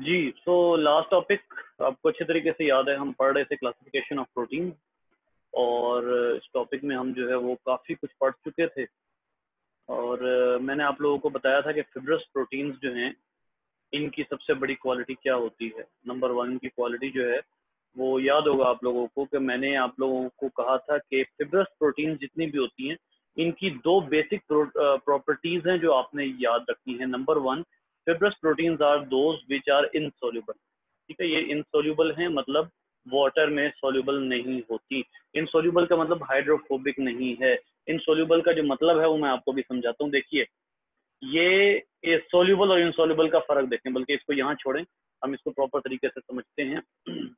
जी so last topic आपको अच्छे तरीके से याद है, हम पढ़ रहे थे क्लासिफिकेशन ऑफ़ प्रोटीन और इस टॉपिक में हम जो है वो काफ़ी कुछ पढ़ चुके थे। और मैंने आप लोगों को बताया था कि फिब्रस प्रोटीन्स जो हैं, इनकी सबसे बड़ी क्वालिटी क्या होती है? नंबर वन की क्वालिटी जो है, वो याद होगा आप लोगों को कि मैंने आप लोगों को कहा था कि फिब्रस प्रोटीन जितनी भी होती हैं, इनकी दो बेसिक प्रॉपर्टीज़ हैं जो आपने याद रखनी है। Number one fibrous proteins are those which are insoluble. ठीक है, ये insoluble हैं मतलब वाटर में सोल्यूबल नहीं होती। इनसोल्यूबल का मतलब हाइड्रोफोबिक नहीं है। इनसोल्यूबल का जो मतलब है, वो मैं आपको भी समझाता हूँ। देखिए, ये सोल्यूबल और इनसोल्यूबल का फ़र्क देखें, बल्कि इसको यहाँ छोड़ें। हम इसको प्रॉपर तरीके से समझते हैं।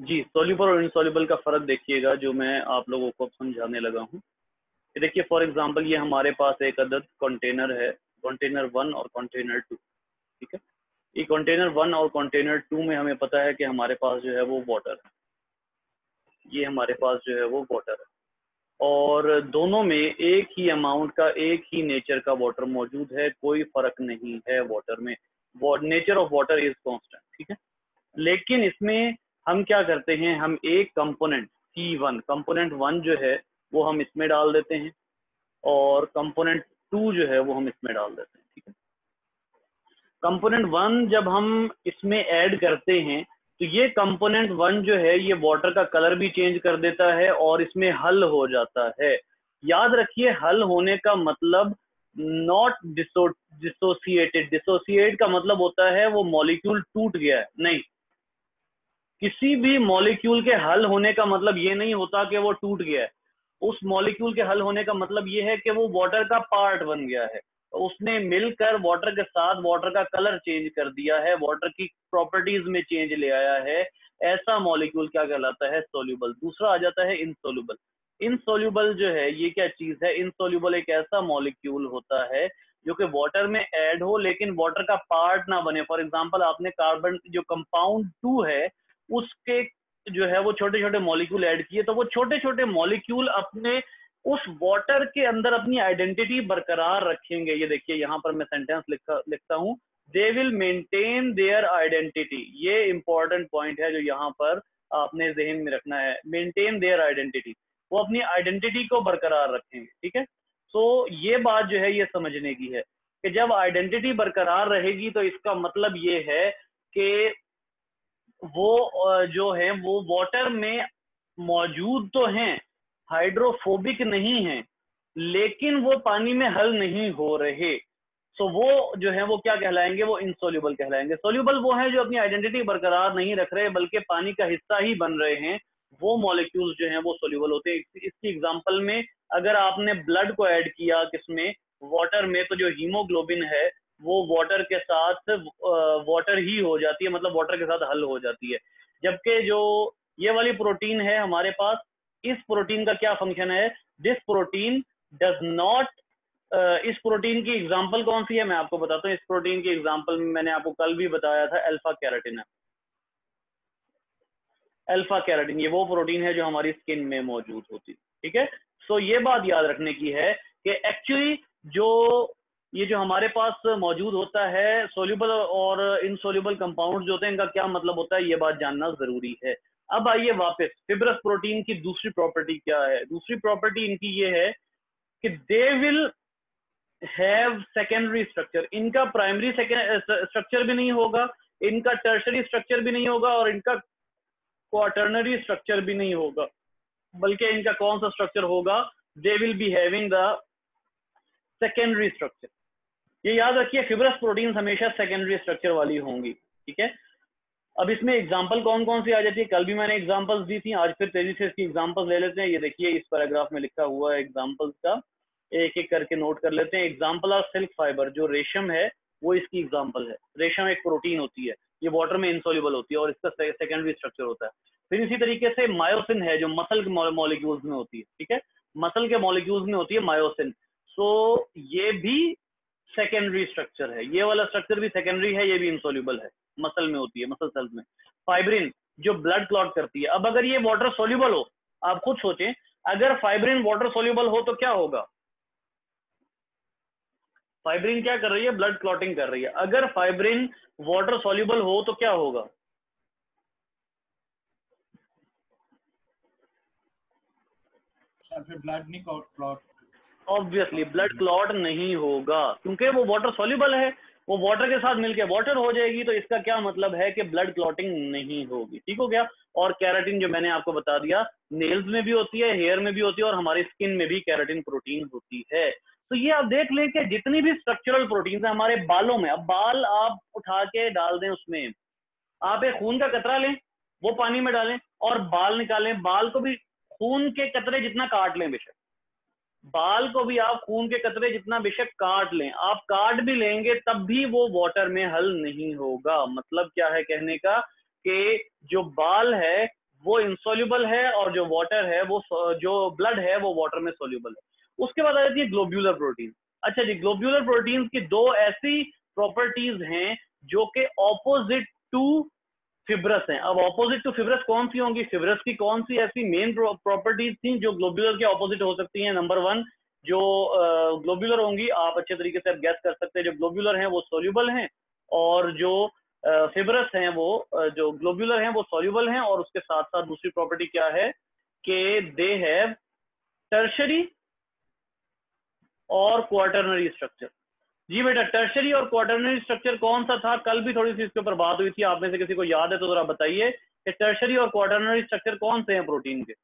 जी सोल्यूबल और इनसोल्यूबल का फ़र्क देखिएगा, जो मैं आप लोगों को समझाने लगा हूँ। देखिए फॉर एग्ज़ाम्पल ये हमारे पास एक अदद कंटेनर है। कंटेनर वन और कंटेनर टू ठीक है? ये कंटेनर वन और कंटेनर टू में हमें पता है कि हमारे पास जो है वो वाटर है। ये हमारे पास जो है वो वाटर है। और दोनों में एक ही अमाउंट का, एक ही नेचर का वाटर मौजूद है, कोई फ़र्क नहीं है वाटर में। Nature of water is constant ठीक है? लेकिन इसमें हम क्या करते हैं, हम एक component C one component one जो है, वो हम इसमें डाल देते हैं। और कंपोनेंट टू जो है वो हम इसमें डाल देते हैं, ठीक है? कंपोनेंट वन जब हम इसमें ऐड करते हैं तो ये कंपोनेंट वन जो है, ये वाटर का कलर भी चेंज कर देता है और इसमें हल हो जाता है। याद रखिए, हल होने का मतलब नॉट डिसोसिएटेड डिसोसिएट का मतलब होता है वो मॉलिक्यूल टूट गया है, नहीं। किसी भी मॉलिक्यूल के हल होने का मतलब ये नहीं होता कि वो टूट गया है। उस मॉलिक्यूल के हल होने का मतलब ये है कि वो वाटर का पार्ट बन गया है। उसने मिलकर वाटर के साथ वाटर का कलर चेंज कर दिया है वाटर की प्रॉपर्टीज़ में चेंज ले आया है। ऐसा मॉलिक्यूल क्या कहलाता है? सोल्यूबल दूसरा आ जाता है इनसोल्यूबल इनसोल्यूबल जो है, ये क्या चीज़ है? इनसोल्यूबल एक ऐसा मॉलिक्यूल होता है जो कि वाटर में ऐड हो, लेकिन वाटर का पार्ट ना बने। फॉर एग्ज़ाम्पल आपने कार्बन जो कंपाउंड टू है, उसके जो है वो छोटे छोटे मॉलिक्यूल ऐड किए तो वो छोटे छोटे मॉलिक्यूल अपने उस वाटर के अंदर अपनी आइडेंटिटी बरकरार रखेंगे। ये देखिए, यहाँ पर मैं सेंटेंस लिखा, लिखता हूँ। They will maintain their identity ये इंपॉर्टेंट पॉइंट है जो यहाँ पर आपने जहन में रखना है। मेंटेन देयर आइडेंटिटी वो अपनी आइडेंटिटी को बरकरार रखेंगे, ठीक है? तो ये बात जो है, ये समझने की है कि जब आइडेंटिटी बरकरार रहेगी तो इसका मतलब ये है कि वो जो है, वो वाटर में मौजूद तो हैं हाइड्रोफोबिक नहीं है, लेकिन वो पानी में हल नहीं हो रहे। सो वो जो है, वो क्या कहलाएँगे? वो इनसोल्यूबल कहलाएँगे। सोल्यूबल वो है जो अपनी आइडेंटिटी बरकरार नहीं रख रहे, बल्कि पानी का हिस्सा ही बन रहे हैं। वो मॉलिक्यूल्स जो हैं, वो सोल्यूबल होते हैं। इसकी एग्जांपल में अगर आपने ब्लड को ऐड किया किसमें वाटर में तो जो हीमोग्लोबिन है वो वाटर के साथ वाटर ही हो जाती है मतलब वाटर के साथ हल हो जाती है। जबकि जो ये वाली प्रोटीन है हमारे पास, इस प्रोटीन का क्या फ़ंक्शन है? दिस प्रोटीन डज नॉट इस प्रोटीन की एग्जांपल कौन सी है? मैं आपको बताता हूँ। इस प्रोटीन की एग्जांपल में मैंने आपको कल भी बताया था अल्फ़ा कैरेटिन है अल्फ़ा कैरेटिन ये वो प्रोटीन है जो हमारी स्किन में मौजूद होती है। ठीक है? सो ये बात याद रखने की है कि एक्चुअली जो ये जो हमारे पास मौजूद होता है सोल्यूबल और इनसोल्यूबल कंपाउंड जो होते हैं, इनका क्या मतलब होता है? ये बात जानना ज़रूरी है। अब आइए वापस। फिब्रस प्रोटीन की दूसरी प्रॉपर्टी क्या है? दूसरी प्रॉपर्टी इनकी ये है कि they will have secondary structure इनका प्राइमरी स्ट्रक्चर भी नहीं होगा, इनका टर्शरी स्ट्रक्चर भी नहीं होगा और इनका क्वार्टरनरी स्ट्रक्चर भी नहीं होगा। बल्कि इनका कौन सा स्ट्रक्चर होगा? They will be having the secondary structure ये याद रखिए फिब्रस प्रोटीन हमेशा सेकेंडरी स्ट्रक्चर वाली होंगी, ठीक है? अब इसमें एग्ज़ाम्पल कौन कौन सी आ जाती है? कल भी मैंने एग्जाम्पल्स दी थी, आज फिर तेज़ी से इसकी एग्जाम्पल्स ले लेते हैं। ये देखिए, इस पैराग्राफ में लिखा हुआ है एग्जाम्पल्स का। एक एक करके नोट कर लेते हैं। एग्ज़ाम्पल ऑफ़ सिल्क फाइबर जो रेशम है, वो इसकी एग्ज़ाम्पल है। रेशम एक प्रोटीन होती है। ये वाटर में इंसोल्यूबल होती है और इसका सेकेंडरी स्ट्रक्चर होता है। फिर इसी तरीके से मायोसिन है, जो मसल के मॉलिक्यूल्स में होती है, ठीक है? मसल के मॉलिक्यूल्स में होती है मायोसिन सो ये भी सेकेंडरी स्ट्रक्चर है। ये वाला स्ट्रक्चर भी सेकेंडरी है, ये भी इंसोल्यूबल है। मसल में होती है मसल सेल्स में। फाइब्रिन जो ब्लड क्लॉट करती है। अब अगर ये वाटर सोल्यूबल हो, आप खुद सोचें, अगर फाइब्रिन वाटर सोल्यूबल हो तो क्या होगा? फाइब्रिन क्या कर रही है? ब्लड क्लॉटिंग कर रही है। अगर फाइब्रिन वाटर सोल्यूबल हो तो क्या होगा? ब्लड नहीं क्लॉट ऑब्वियसली ब्लड क्लॉट नहीं होगा, क्योंकि वो वाटर सोल्यूबल है, वो वाटर के साथ मिलके वाटर हो जाएगी तो इसका क्या मतलब है कि ब्लड क्लॉटिंग नहीं होगी, ठीक हो गया? और कैराटिन जो मैंने आपको बता दिया नेल्स में भी होती है हेयर में भी होती है, और हमारी स्किन में भी कैराटिन प्रोटीन होती है। तो ये आप देख लें कि जितनी भी स्ट्रक्चरल प्रोटीन है हमारे बालों में, अब बाल आप उठा के डाल दें उसमें, आप एक खून का कतरा लें, वो पानी में डालें, और बाल निकालें, बाल को भी खून के कतरे जितना काट लें बेशक। बाल को भी आप खून के कतरे जितना बेशक काट लें, आप काट भी लेंगे तब भी वो वाटर में हल नहीं होगा। मतलब क्या है कहने का? कि जो बाल है, वो इंसोल्यूबल है और जो वाटर है, वो जो ब्लड है, वो वाटर में सोल्यूबल है। उसके बाद आ जाती है ग्लोब्यूलर प्रोटीन अच्छा जी ग्लोब्यूलर प्रोटीन की दो ऐसी प्रॉपर्टीज़ हैं जो कि ऑपोजिट टू फिब्रस हैं। अब ऑपोजिट टू फिब्रस कौन सी होंगी? फिब्रस की कौन सी ऐसी मेन प्रॉपर्टीज़ थी जो ग्लोब्यूलर के ऑपोजिट हो सकती हैं? नंबर वन जो ग्लोब्यूलर होंगी, आप अच्छे तरीके से आप गैस कर सकते हैं। जो ग्लोब्यूलर हैं, वो सोल्यूबल हैं और जो फिब्रस हैं, वो जो ग्लोब्यूलर हैं, वो सोल्यूबल हैं और उसके साथ साथ दूसरी प्रॉपर्टी क्या है कि दे हैव टर्शरी और क्वार्टरनरी स्ट्रक्चर जी बेटा टर्शरी और क्वार्टरनरी स्ट्रक्चर कौन सा था? कल भी थोड़ी सी इसके ऊपर बात हुई थी, आप में से किसी को याद है तो जरा बताइए कि टर्शरी और क्वार्टरनरी स्ट्रक्चर कौन से हैं प्रोटीन के?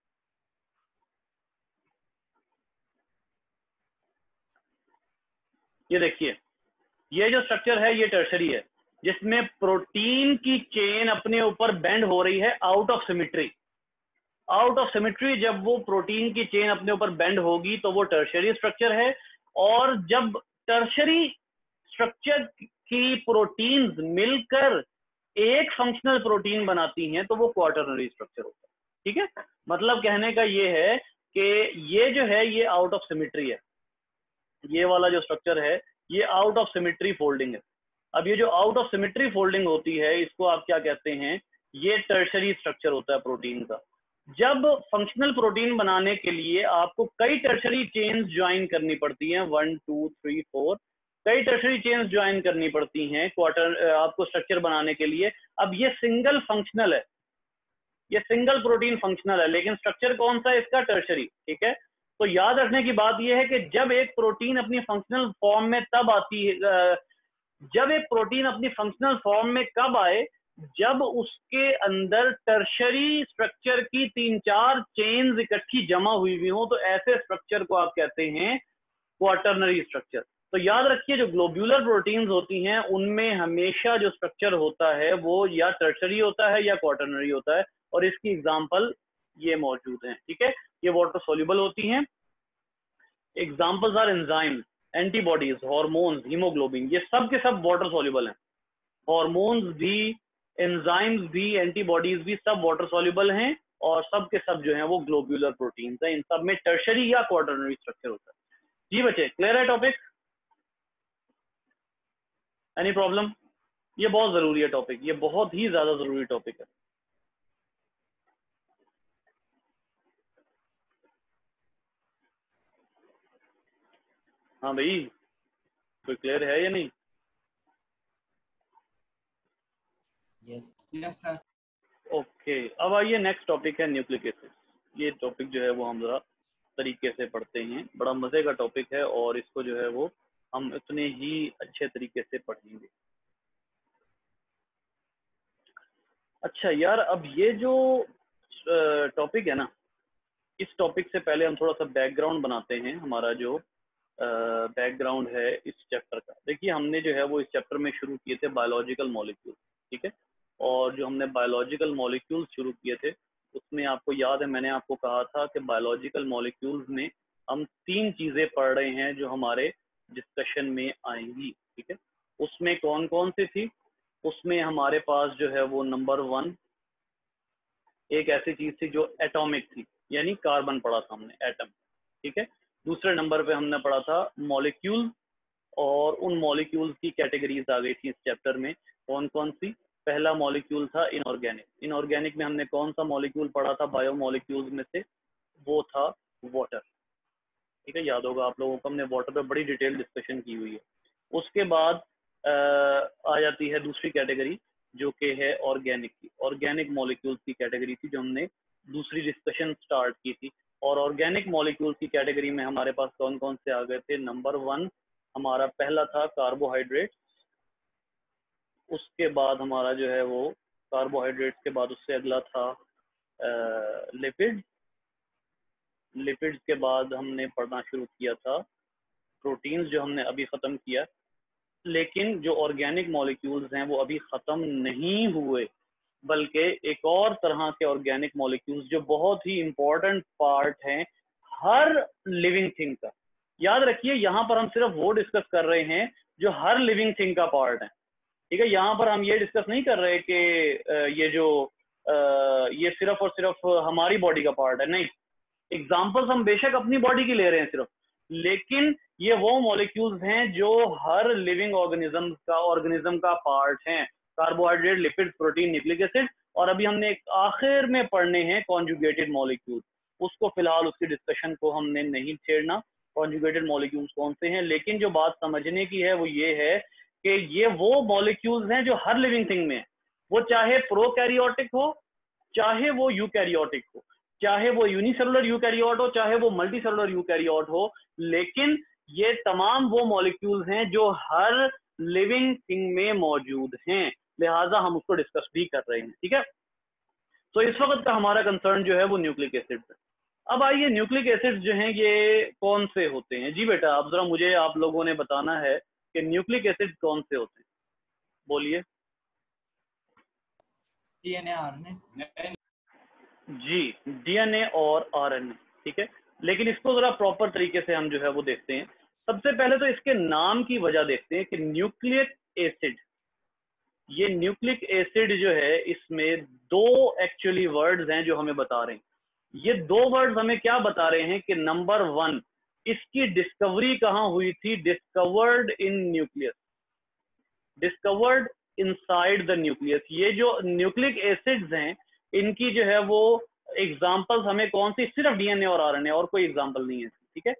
ये देखिए, ये जो स्ट्रक्चर है, ये टर्शरी है, जिसमें प्रोटीन की चेन अपने ऊपर बेंड हो रही है out of symmetry out of symmetry जब वो प्रोटीन की चेन अपने ऊपर बेंड होगी तो वो टर्शरी स्ट्रक्चर है और जब टर्शरी स्ट्रक्चर की प्रोटीन्स मिलकर एक फंक्शनल प्रोटीन बनाती हैं तो वो क्वार्टरनरी स्ट्रक्चर होता है। ठीक है? मतलब कहने का ये है कि ये जो है, ये आउट ऑफ़ सिमिट्री है। ये वाला जो स्ट्रक्चर है, ये आउट ऑफ़ सिमिट्री फोल्डिंग है। अब ये जो आउट ऑफ़ सिमिट्री फोल्डिंग होती है, इसको आप क्या कहते हैं? ये टर्शरी स्ट्रक्चर होता है प्रोटीन का। जब फंक्शनल प्रोटीन बनाने के लिए आपको कई टर्शरी चेन्स ज्वाइन करनी पड़ती हैं वन टू थ्री फोर कई टर्शरी चेन्स ज्वाइन करनी पड़ती हैं क्वार्टर आपको स्ट्रक्चर बनाने के लिए। अब ये सिंगल फंक्शनल है। ये सिंगल प्रोटीन फंक्शनल है, लेकिन स्ट्रक्चर कौन सा है? इसका टर्शरी ठीक है? तो याद रखने की बात यह है कि जब एक प्रोटीन अपनी फंक्शनल फॉर्म में तब आती है जब एक प्रोटीन अपनी फंक्शनल फॉर्म में कब आए जब उसके अंदर टर्शरी स्ट्रक्चर की तीन चार चेन्स इकट्ठी जमा हुई हुई हो तो ऐसे स्ट्रक्चर को आप कहते हैं क्वार्टरनरी स्ट्रक्चर तो याद रखिए, जो ग्लोब्यूलर प्रोटीन्स होती हैं, उनमें हमेशा जो स्ट्रक्चर होता है, वो या टर्शरी होता है या क्वार्टरनरी होता है। और इसकी एग्ज़ाम्पल ये मौजूद है, ठीक है? ये वाटर सोल्यूबल होती हैं। Examples are enzyme antibodies hormones haemoglobin ये सब के सब वाटर सोल्यूबल हैं। हॉर्मोन्स भी एंजाइम्स भी एंटीबॉडीज भी सब वाटर सॉल्युबल हैं और सब के सब जो है वो ग्लोब्यूलर प्रोटीन है। इन सब में टर्शरी या क्वार्टरनरी स्ट्रक्चर होता है। जी बच्चे क्लियर है टॉपिक एनी प्रॉब्लम ये बहुत ज़रूरी है टॉपिक ये बहुत ही ज़्यादा ज़रूरी टॉपिक है। हाँ भाई, कोई क्लियर है या नहीं? यस यस सर ओके अब आइए नेक्स्ट टॉपिक है न्यूक्लिक एसिड ये टॉपिक जो है वो हम जरा तरीके से पढ़ते हैं। बड़ा मज़े का टॉपिक है और इसको जो है वो हम इतने ही अच्छे तरीके से पढ़ेंगे। अच्छा यार अब ये जो टॉपिक है ना इस टॉपिक से पहले हम थोड़ा सा बैकग्राउंड बनाते हैं हमारा जो बैकग्राउंड है इस चैप्टर का। देखिए हमने जो है वो इस चैप्टर में शुरू किए थे बायोलॉजिकल मॉलिक्यूल ठीक है? और जो हमने बायोलॉजिकल मॉलिक्यूल्स शुरू किए थे, उसमें आपको याद है, मैंने आपको कहा था कि बायोलॉजिकल मॉलिक्यूल्स में हम तीन चीज़ें पढ़ रहे हैं जो हमारे डिस्कशन में आएँगी, ठीक है? उसमें कौन कौन सी थी? उसमें हमारे पास जो है वो नंबर वन एक ऐसी चीज़ थी जो एटॉमिक थी, यानी कार्बन पढ़ा था हमने एटम ठीक है? दूसरे नंबर पे हमने पढ़ा था मॉलिक्यूल और उन मॉलिक्यूल्स की कैटेगरीज आ गई थी इस चैप्टर में कौन कौन सी? पहला मॉलिक्यूल था इनऑर्गेनिक इनऑर्गेनिक में हमने कौन सा मॉलिक्यूल पढ़ा था? बायो मॉलिक्यूल्स में से वो था वाटर ठीक है, याद होगा आप लोगों को, हमने वाटर पे बड़ी डिटेल डिस्कशन की हुई है। उसके बाद आ जाती है दूसरी कैटेगरी जो कि है ऑर्गेनिक की। ऑर्गेनिक मॉलिक्यूल्स की कैटेगरी थी, जो हमने दूसरी डिस्कशन स्टार्ट की थी। और ऑर्गेनिक मॉलिक्यूल्स की कैटेगरी में हमारे पास कौन कौन से आ गए थे? नंबर वन हमारा पहला था कार्बोहाइड्रेट उसके बाद हमारा जो है वो कार्बोहाइड्रेट्स के बाद उससे अगला था लिपिड लिपिड के बाद हमने पढ़ना शुरू किया था प्रोटीन्स जो हमने अभी ख़त्म किया। लेकिन जो ऑर्गेनिक मॉलिक्यूल्स हैं, वो अभी ख़त्म नहीं हुए, बल्कि एक और तरह के ऑर्गेनिक मॉलिक्यूल्स जो बहुत ही इंपॉर्टेंट पार्ट हैं हर लिविंग थिंग का। याद रखिए, यहाँ पर हम सिर्फ़ वो डिस्कस कर रहे हैं जो हर लिविंग थिंग का पार्ट है। ठीक है, यहाँ पर हम ये डिस्कस नहीं कर रहे कि ये जो ये सिर्फ़ और सिर्फ़ हमारी बॉडी का पार्ट है, नहीं। एग्जाम्पल्स हम बेशक अपनी बॉडी की ले रहे हैं सिर्फ़, लेकिन ये वो मॉलिक्यूल्स हैं जो हर लिविंग ऑर्गेनिज्म का ऑर्गेनिज्म का पार्ट हैं। Carbohydrate lipid protein nucleic acid और अभी हमने एक आखिर में पढ़ने हैं कॉन्जुगेटेड मॉलिक्यूल उसको फ़िलहाल उसकी डिस्कशन को हमने नहीं छेड़ना। कॉन्जुगेटेड मॉलिक्यूल्स कौन से हैं? लेकिन जो बात समझने की है वो ये है कि ये वो मॉलिक्यूल्स हैं जो हर लिविंग थिंग में है। वो चाहे प्रोकैरियोटिक हो, चाहे वो यूकैरियोटिक हो, चाहे वो यूनिसेलुलर यूकैरियोट हो, चाहे वो मल्टीसेलुलर यूकैरियोट हो, लेकिन ये तमाम वो मॉलिक्यूल्स हैं जो हर लिविंग थिंग में मौजूद हैं। लिहाजा हम उसको डिस्कस भी कर रहे हैं, ठीक है? तो इस वक्त का हमारा कंसर्न जो है वो न्यूक्लिक एसिड है। अब आइए न्यूक्लिक एसिड जो हैं, ये कौन से होते हैं? जी बेटा, अब जरा मुझे आप लोगों ने बताना है कि न्यूक्लिक एसिड कौन से होते हैं? बोलिए। DNA RNA. जी डीएनए और आरएनए ठीक है? लेकिन इसको जरा प्रॉपर तरीके से हम जो है वो देखते हैं। सबसे पहले तो इसके नाम की वजह देखते हैं कि न्यूक्लिक एसिड ये न्यूक्लिक एसिड जो है इसमें दो एक्चुअली वर्ड्स हैं जो हमें बता रहे हैं। ये दो वर्ड्स हमें क्या बता रहे हैं कि नंबर वन इसकी डिस्कवरी कहाँ हुई थी? Discovered in nucleus discovered inside the nucleus ये जो न्यूक्लिक एसिड्स हैं, इनकी जो है वो एग्जाम्पल्स हमें कौन सी? सिर्फ़ डीएनए और आरएनए और कोई एग्ज़ाम्पल नहीं है ठीक है?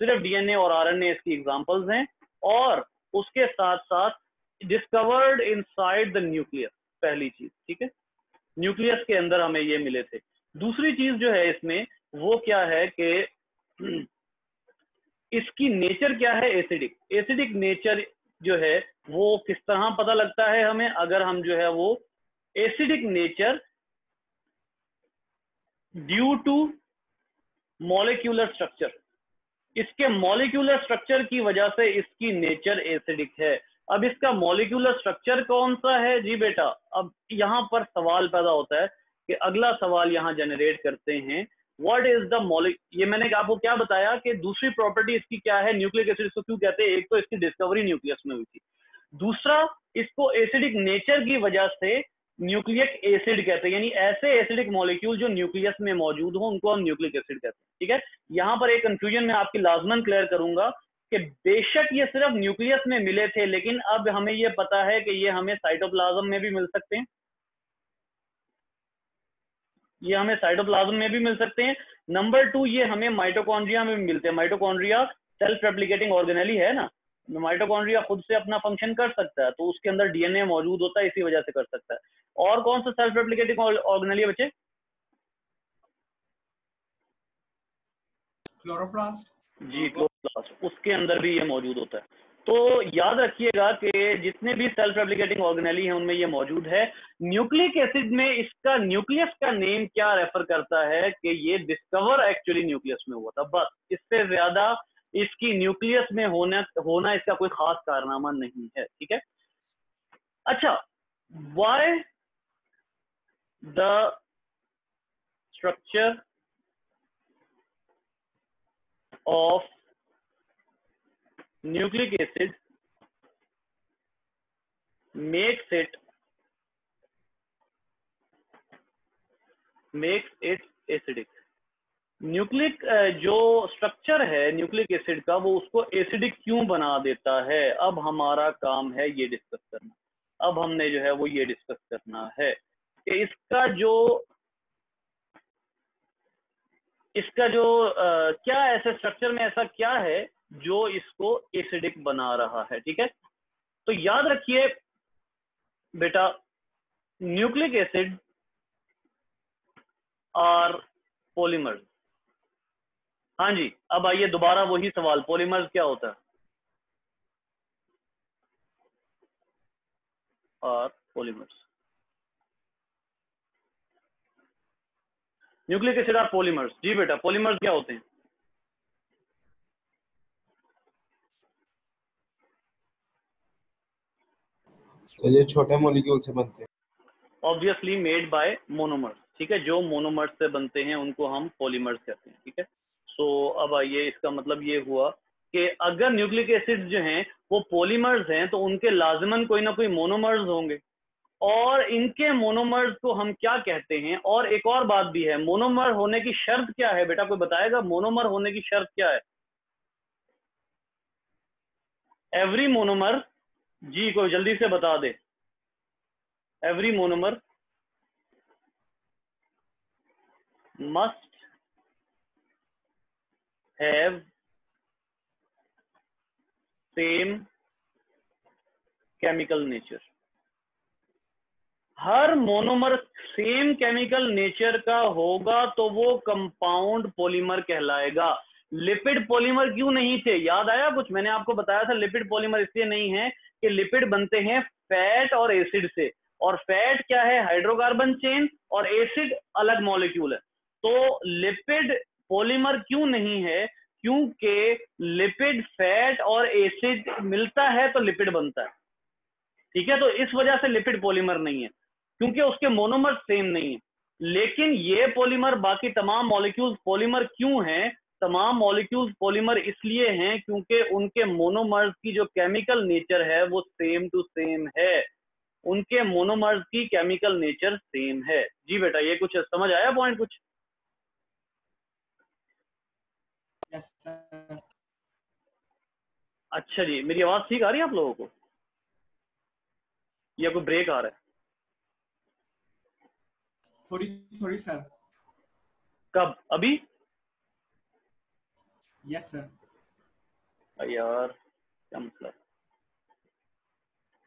सिर्फ़ डीएनए और आरएनए इसकी एग्जाम्पल्स हैं, और उसके साथ साथ discovered inside the nucleus पहली चीज़, ठीक है? न्यूक्लियस के अंदर हमें ये मिले थे। दूसरी चीज़ जो है इसमें, वो क्या है कि इसकी नेचर क्या है एसिडिक? एसिडिक नेचर जो है, वो किस तरह पता लगता है हमें? अगर हम जो है, वो acidic nature due to molecular structure. इसके मॉलिक्यूलर स्ट्रक्चर की वजह से इसकी नेचर एसिडिक है। अब इसका मॉलिक्यूलर स्ट्रक्चर कौन सा है? जी बेटा, अब यहाँ पर सवाल पैदा होता है कि अगला सवाल यहाँ जनरेट करते हैं व्हाट इज़ द मॉलिक ये मैंने आपको क्या बताया कि दूसरी प्रॉपर्टी इसकी क्या है न्यूक्लिक एसिड इसको क्यों कहते हैं? एक तो इसकी डिस्कवरी न्यूक्लियस में हुई थी। दूसरा, इसको एसिडिक नेचर की वजह से न्यूक्लियक एसिड कहते हैं। यानी ऐसे एसिडिक मॉलिक्यूल जो न्यूक्लियस में मौजूद हो, उनको हम न्यूक्लिक एसिड कहते हैं, ठीक है? यहाँ पर एक कंफ्यूजन में आपकी लाजमन क्लियर करूँगा कि बेशक ये सिर्फ़ न्यूक्लियस में मिले थे, लेकिन अब हमें ये पता है कि ये हमें साइटोप्लाज्म में भी मिल सकते हैं। ये हमें साइटोप्लाज्म में भी मिल सकते हैं। नंबर टू ये हमें माइटोकॉन्ड्रिया में भी मिलते हैं। माइटोकॉन्ड्रिया सेल्फ रेप्लीकेटिंग ऑर्गेनली है ना? माइटोकॉन्ड्रिया खुद से अपना फ़ंक्शन कर सकता है तो उसके अंदर डीएनए मौजूद होता है इसी वजह से कर सकता है। और कौन सा सेल्फ रेप्लीकेटिंग ऑर्गेनली है बच्चे? क्लोरोप्लास्ट जी क्लोरोप्लास्ट उसके अंदर भी ये मौजूद होता है। तो याद रखिएगा कि जितने भी सेल्फ रेप्लिकेटिंग ऑर्गेनली हैं, उनमें ये मौजूद है। न्यूक्लिक एसिड में इसका न्यूक्लियस का नेम क्या रेफर करता है कि ये डिस्कवर एक्चुअली न्यूक्लियस में हुआ था। बस, इससे ज़्यादा इसकी न्यूक्लियस में होना होना इसका कोई खास कारनामा नहीं है, ठीक है? अच्छा why the structure of nucleic acid makes it makes it acidic nucleic जो स्ट्रक्चर है न्यूक्लिक एसिड का वो उसको एसिडिक क्यों बना देता है? अब हमारा काम है ये डिस्कस करना। अब हमने जो है वो ये डिस्कस करना है। कि इसका जो इसका जो आ, क्या ऐसे स्ट्रक्चर में ऐसा क्या है? जो इसको एसिडिक बना रहा है, ठीक है? तो याद रखिए, बेटा न्यूक्लिक एसिड और पॉलीमर्स हाँ जी, अब आइए दोबारा वही सवाल पॉलीमर्स क्या होता है? और पॉलीमर्स न्यूक्लिक एसिड और पॉलीमर्स जी बेटा पॉलीमर्स क्या होते हैं? तो ये छोटे मॉलिक्यूल से बनते हैं। ऑब्वियसली मेड बाय मोनोमर्स ठीक है? जो मोनोमर्स से बनते हैं उनको हम पॉलीमर्स कहते हैं ठीक है? सो so, अब आइए इसका मतलब ये हुआ कि अगर न्यूक्लिक एसिड जो हैं वो पॉलीमर्स हैं तो उनके लाजमन कोई ना कोई मोनोमर्स होंगे। और इनके मोनोमर्स को हम क्या कहते हैं? और एक और बात भी है मोनोमर होने की शर्त क्या है? बेटा कोई बताएगा? मोनोमर होने की शर्त क्या है? एवरी मोनोमर जी कोई जल्दी से बता दे। Every monomer must have same chemical nature her monomer same chemical nature का होगा तो वो कंपाउंड पॉलीमर कहलाएगा। लिपिड पॉलीमर क्यों नहीं थे? याद आया कुछ? मैंने आपको बताया था लिपिड पॉलीमर इसलिए नहीं है कि लिपिड बनते हैं फैट और एसिड से। और फैट क्या है? हाइड्रोकार्बन चेन और एसिड अलग मॉलिक्यूल है। तो लिपिड पॉलीमर क्यों नहीं है? क्योंकि लिपिड फैट और एसिड मिलता है तो लिपिड बनता है। ठीक है? तो इस वजह से लिपिड पॉलीमर नहीं है। क्योंकि उसके मोनोमर सेम नहीं है। लेकिन ये पॉलीमर बाकी तमाम मॉलिक्यूल्स पॉलीमर क्यों हैं? तमाम मॉलिक्यूल्स पॉलीमर इसलिए हैं क्योंकि उनके मोनोमर्स की जो केमिकल नेचर है वो सेम टू सेम है। उनके मोनोमर्स की केमिकल नेचर सेम है। जी बेटा ये कुछ समझ आया पॉइंट कुछ? Yes sir. अच्छा जी मेरी आवाज़ ठीक आ रही है आप लोगों को? या कोई ब्रेक आ रहा है? थोड़ी थोड़ी सर कब? अभी? यस सर यार क्या मसला है?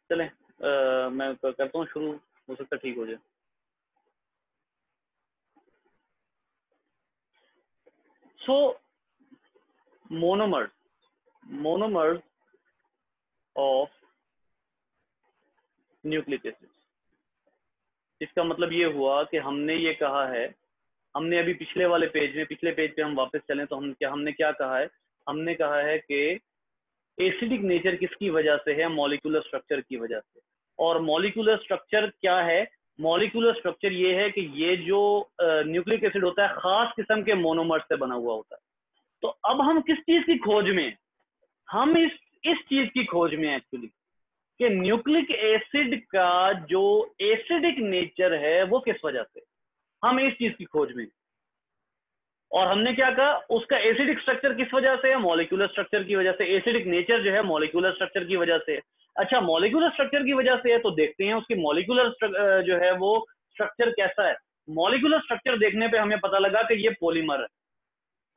चलें अ, मैं करता हूँ शुरू हो सकता ठीक हो जाए। So monomers monomers of nucleic acid इसका मतलब ये हुआ कि हमने ये कहा है हमने अभी पिछले वाले पेज में, पिछले पेज पे हम वापस चलें तो हम क्या, हमने क्या कहा है? हमने कहा है कि एसिडिक नेचर किसकी वजह से है? मॉलिक्यूलर स्ट्रक्चर की वजह से। और मॉलिक्यूलर स्ट्रक्चर क्या है? मॉलिक्यूलर स्ट्रक्चर ये है कि ये जो न्यूक्लिक एसिड होता है, खास किस्म के मोनोमर से बना हुआ होता है। तो अब हम किस चीज़ की खोज में हम इस इस चीज़ की खोज में एक्चुअली कि न्यूक्लिक एसिड का जो एसिडिक नेचर है, वो किस वजह से हम इस चीज़ की खोज में। और हमने क्या कहा? उसका एसिडिक स्ट्रक्चर किस वजह से है? मॉलिक्यूलर स्ट्रक्चर की वजह से। एसिडिक नेचर जो है मॉलिक्यूलर स्ट्रक्चर की वजह से। अच्छा मॉलिक्यूलर स्ट्रक्चर की वजह से है तो देखते हैं उसकी मॉलिक्यूलर जो है वो स्ट्रक्चर कैसा है। मॉलिक्यूलर स्ट्रक्चर देखने पे हमें पता लगा कि ये पॉलीमर है।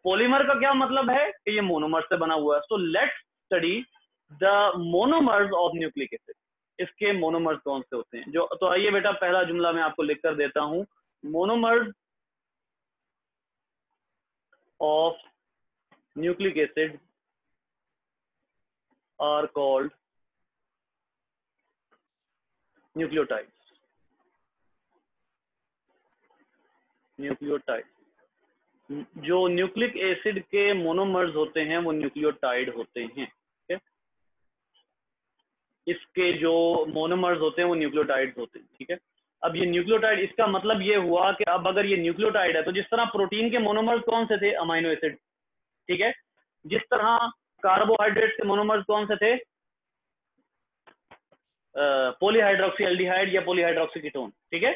पॉलीमर का क्या मतलब है? कि ये मोनोमर से बना हुआ है। So let's study the monomers of nucleic acid इसके मोनोमर्स कौन से होते हैं? जो तो आइए बेटा, पहला जुमला मैं आपको लिख कर देता हूँ। Monomers of nucleic acid are called nucleotides. Nucleotide जो न्यूक्लिक एसिड के मोनोमर्स होते हैं, वो न्यूक्लियोटाइड होते हैं ठीक है इसके जो मोनोमर्स होते हैं, वो न्यूक्लियोटाइड्स होते हैं, ठीक है? अब ये न्यूक्लियोटाइड इसका मतलब ये हुआ कि अब अगर ये न्यूक्लियोटाइड है तो जिस तरह प्रोटीन के मोनोमर्स कौन से थे? अमाइनो एसिड ठीक है? जिस तरह कार्बोहाइड्रेट के मोनोमर्स कौन से थे? पॉलीहाइड्रोक्सी एल्डिहाइड या पॉलीहाइड्रोक्सी कीटोन ठीक है?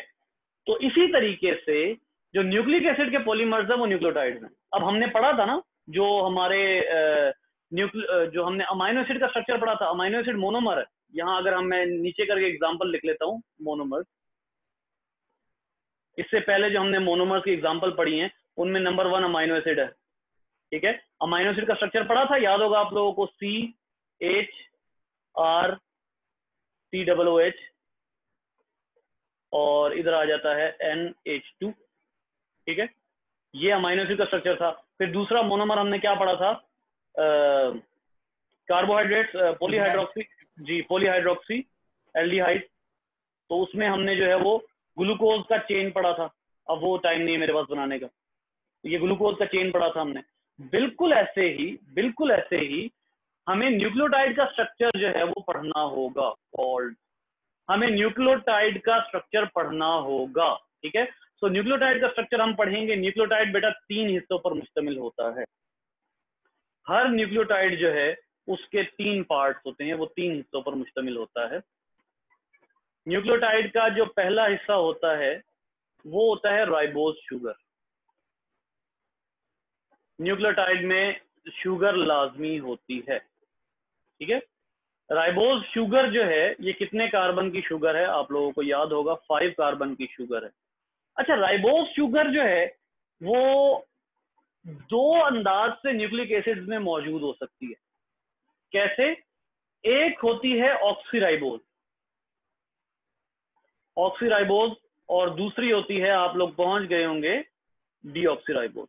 तो इसी तरीके से जो न्यूक्लिक एसिड के पॉलीमर्स है, वो न्यूक्लियोटाइड हैं। अब हमने पढ़ा था ना, जो हमारे न्यूक्ल जो हमने अमाइनो एसिड का स्ट्रक्चर पढ़ा था अमाइनो एसिड मोनोमर है। यहाँ अगर हम, मैं नीचे करके एग्जांपल लिख लेता हूँ मोनोमर्स इससे पहले जो हमने मोनोमर्स की एग्जांपल पढ़ी हैं, उनमें नंबर वन अमाइनो एसिड है। ठीक है? अमाइनो एसिड का स्ट्रक्चर पढ़ा था? याद होगा आप लोगों को? C H R C double O H और इधर आ जाता है एन एच टू ठीक है? ये अमाइनो एसिड का स्ट्रक्चर था। फिर दूसरा मोनोमर हमने क्या पढ़ा था? कार्बोहाइड्रेट्स पॉलीहाइड्रोक्सी जी पॉलीहाइड्रोक्सी एल्डिहाइड तो उसमें हमने जो है वो ग्लूकोज का चेन पड़ा था। अब वो टाइम नहीं है मेरे पास बनाने का। ये ग्लूकोज का चेन पड़ा था हमने। बिल्कुल ऐसे ही, बिल्कुल ऐसे ही हमें न्यूक्लियोटाइड का स्ट्रक्चर जो है वो पढ़ना होगा। कॉल्ड हमें न्यूक्लियोटाइड का स्ट्रक्चर पढ़ना होगा। ठीक है? सो न्यूक्लियोटाइड का स्ट्रक्चर हम पढ़ेंगे। न्यूक्लियोटाइड बेटा तीन हिस्सों पर मुश्तमिल होता है। हर न्यूक्लियोटाइड जो है, उसके तीन पार्ट्स होते हैं। वो तीन हिस्सों पर मुश्तमिल होता है। न्यूक्लियोटाइड का जो पहला हिस्सा होता है, वो होता है राइबोज शुगर। न्यूक्लियोटाइड में शुगर लाजमी होती है, ठीक है? राइबोज शुगर जो है, ये कितने कार्बन की शुगर है, आप लोगों को याद होगा, फाइव कार्बन की शुगर है। अच्छा राइबोज शुगर जो है, वो दो अंदाज से न्यूक्लिक एसिड में मौजूद हो सकती है। कैसे? एक होती है ऑक्सीराइबोज। ऑक्सीराइबोज, और दूसरी होती है, आप लोग पहुँच गए होंगे, डीऑक्सीराइबोज।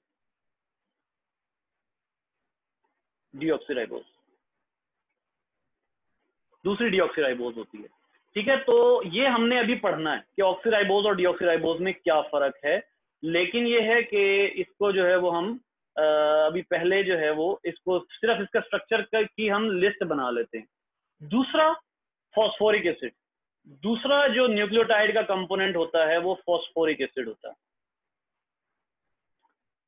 डीऑक्सीराइबोज। दूसरी डीऑक्सीराइबोज होती है। ठीक है तो ये हमने अभी पढ़ना है कि ऑक्सीराइबोज और डीऑक्सीराइबोज में क्या फ़र्क है। लेकिन ये है कि इसको जो है वो हम अभी पहले जो है वो इसको सिर्फ़ इसका स्ट्रक्चर की हम लिस्ट बना लेते हैं। दूसरा फॉस्फोरिक एसिड दूसरा जो न्यूक्लियोटाइड का कंपोनेंट होता है, वो फॉस्फोरिक एसिड होता है।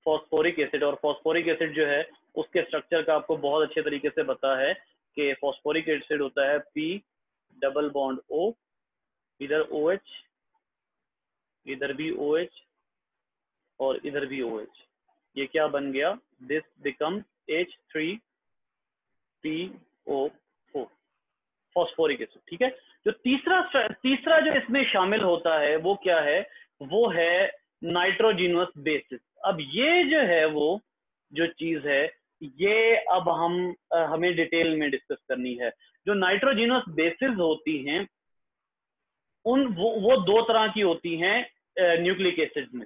फॉस्फोरिक एसिड, और फॉस्फोरिक एसिड जो है, उसके स्ट्रक्चर का आपको बहुत अच्छे तरीके से पता है कि फॉस्फोरिक एसिड होता है पी डबल बॉन्ड ओ इधर ओ एच इधर भी ओ एच और इधर भी ओ एच ये क्या बन गया? This become H three P O phosphoric acid ठीक है? जो तीसरा तीसरा जो इसमें शामिल होता है वो क्या है? वो है नाइट्रोजिनस बेसिस अब ये जो है वो जो चीज़ है ये अब हम हमें डिटेल में डिस्कस करनी है। जो नाइट्रोजिनस बेसिस होती हैं उन वो, वो दो तरह की होती हैं न्यूक्लिक एसिड में।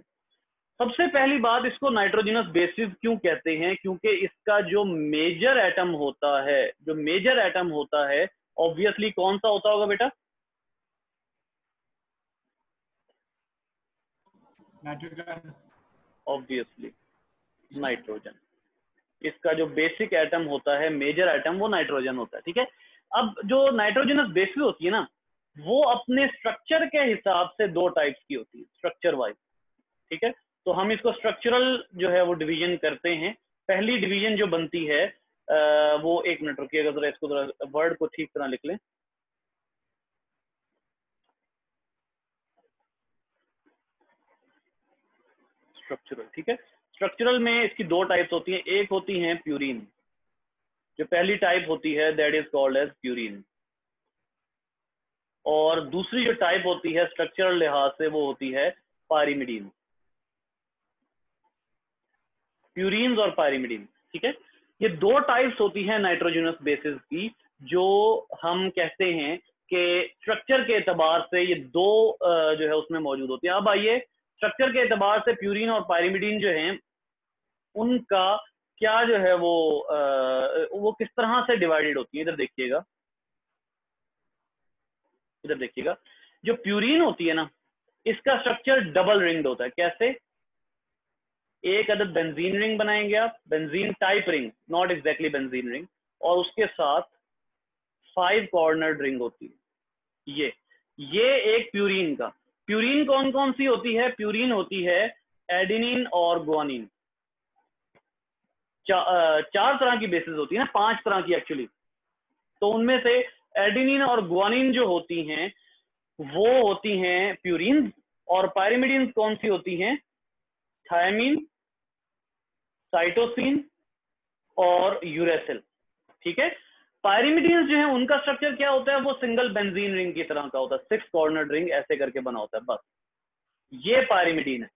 सबसे पहली बात इसको नाइट्रोजिनस बेसिस क्यों कहते हैं? क्योंकि इसका जो मेजर एटम होता है जो मेजर एटम होता है ऑब्वियसली कौन सा होता होगा बेटा? नाइट्रोजन ऑब्वियसली नाइट्रोजन इसका जो बेसिक एटम होता है मेजर एटम वो नाइट्रोजन होता है ठीक है? अब जो नाइट्रोजनस बेसिस होती है ना वो अपने स्ट्रक्चर के हिसाब से दो टाइप्स की होती है स्ट्रक्चर वाइज ठीक है? तो हम इसको स्ट्रक्चरल जो है वो डिवीज़न करते हैं। पहली डिवीज़न जो बनती है वो एक मिनट रुकिएगा जरा इसको वर्ड को ठीक तरह लिख लें। स्ट्रक्चरल ठीक है? स्ट्रक्चरल में इसकी दो टाइप्स होती हैं। एक होती है प्यूरिन जो पहली टाइप होती है that is called as purine और दूसरी जो टाइप होती है स्ट्रक्चरल लिहाज से, वो होती है पायरिमिडीन प्यूरिन और पायरिमिडीन ठीक है? ये दो टाइप्स होती हैं नाइट्रोजनस बेसिस की, जो हम कहते हैं कि स्ट्रक्चर के एतबार से ये दो जो है उसमें मौजूद होती है। अब आइए स्ट्रक्चर के एतबार से प्यूरिन और पायरिमिडीन जो है, उनका क्या जो है वो वो किस तरह से डिवाइडेड होती है? इधर देखिएगा। इधर देखिएगा। जो प्यूरिन होती है ना, इसका स्ट्रक्चर डबल रिंग्ड होता है। कैसे? एक अदद बेंजीन रिंग बनाएँगे आप benzene type ring not exactly benzene ring और उसके साथ फाइव कॉर्नर रिंग होती है। ये ये एक प्यूरिन का। प्यूरिन कौन कौन सी होती है? प्यूरिन होती है एडिनिन और ग्वानिन चा, चार तरह की बेसिस होती है ना पाँच तरह की एक्चुअली तो उनमें से एडिनिन और ग्वानिन जो होती हैं वो होती हैं प्यूरिन और पायरिमिडिन कौन सी होती हैं? थायमिन साइटोसिन और यूरेसिल ठीक है? पायरिमिडीन्स जो है, उनका स्ट्रक्चर क्या होता है? वो सिंगल बेंजीन रिंग की तरह का होता है। सिक्स कॉर्नर रिंग ऐसे करके बना होता है, बस। ये पायरिमिडीन है।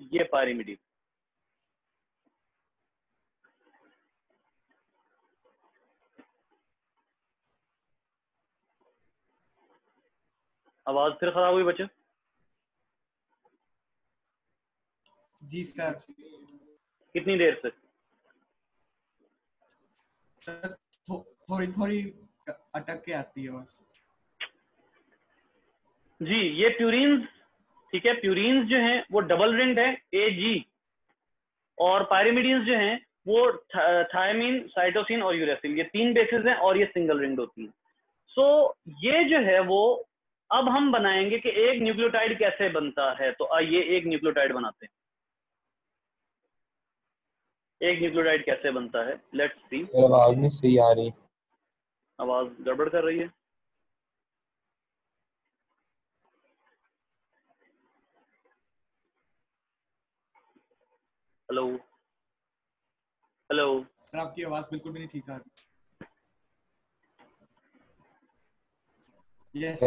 ये पायरिमिडीन आवाज़ फिर खराब हुई, बच्चे? जी सर। कितनी देर से? थो, थोड़ी थोड़ी अटक के आती है बस। जी ये प्यूरिन्स ठीक है प्यूरिन्स जो हैं वो डबल रिंग है ए जी और पायरिमिडीन्स जो हैं वो थायमीन साइटोसिन और यूरेसिन ये तीन बेसिस हैं और ये सिंगल रिंग होती है। सो so, ये जो है वो अब हम बनाएँगे कि एक न्यूक्लियोटाइड कैसे बनता है। तो आइए एक न्यूक्लियोटाइड बनाते हैं। एक न्यूक्लियोटाइड कैसे बनता है? लेट्स सी आवाज़ नहीं सही आ रही। आवाज़ गड़बड़ कर रही है। हेलो हेलो सर आपकी आवाज़ बिल्कुल भी नहीं ठीक आ रही। यस.